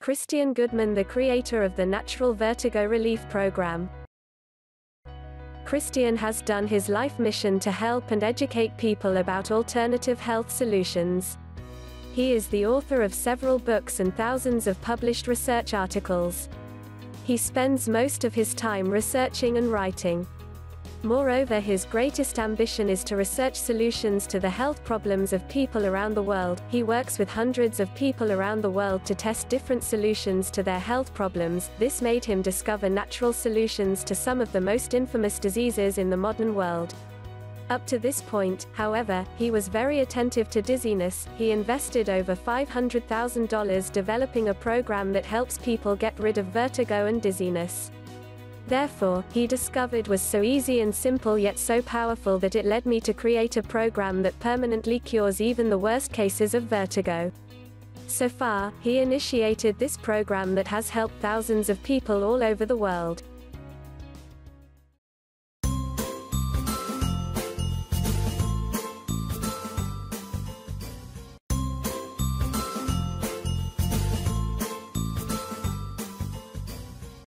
Christian Goodman the creator of the Natural Vertigo Relief Program. Christian has done his life mission to help and educate people about alternative health solutions. He is the author of several books and thousands of published research articles. He spends most of his time researching and writing. Moreover, his greatest ambition is to research solutions to the health problems of people around the world. He works with hundreds of people around the world to test different solutions to their health problems. This made him discover natural solutions to some of the most infamous diseases in the modern world. Up to this point, however, he was very attentive to dizziness. He invested over $500,000 developing a program that helps people get rid of vertigo and dizziness. Therefore, he discovered was so easy and simple yet so powerful that it led me to create a program that permanently cures even the worst cases of vertigo. So far, he initiated this program that has helped thousands of people all over the world.